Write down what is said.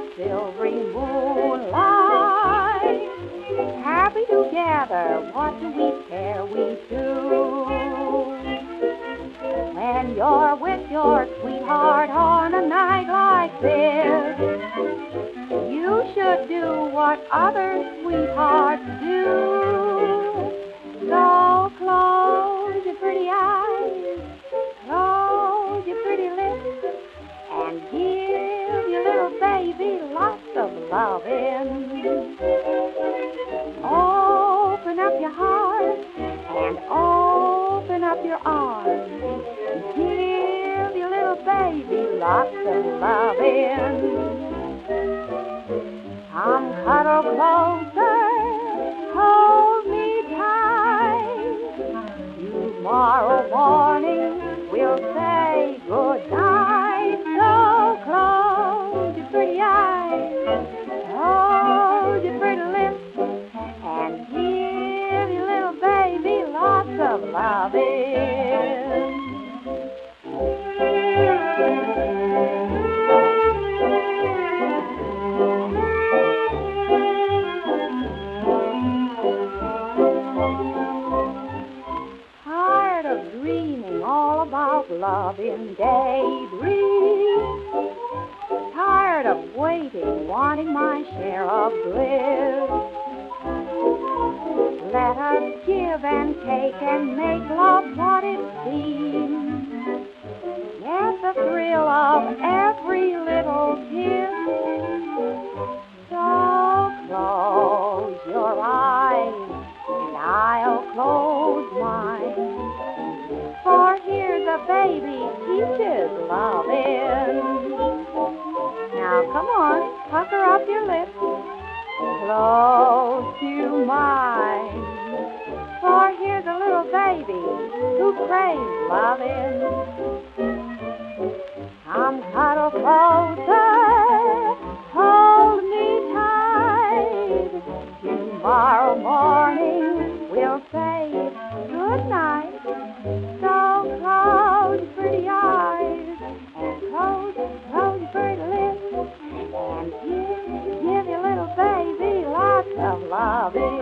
the silvery moonlight. Happy together, what do we care? We do. When you're with your sweetheart on a night like this, you should do what other sweethearts do. Up your arms. And give your little baby lots of loving. Come cuddle closer, of loving. Tired of dreaming all about love in daydreams. Tired of waiting, wanting my share of bliss. Let us give and take and make love what it seems. Get the thrill of every little kiss. So close your eyes and I'll close mine. For here the baby teaches loving. Now come on, pucker up your lips, close to to crave loving. I'm Come of closer, hold me tight. Tomorrow morning we'll say good night. So close your pretty eyes and close, close your pretty lips and give, give your little baby lots of loving.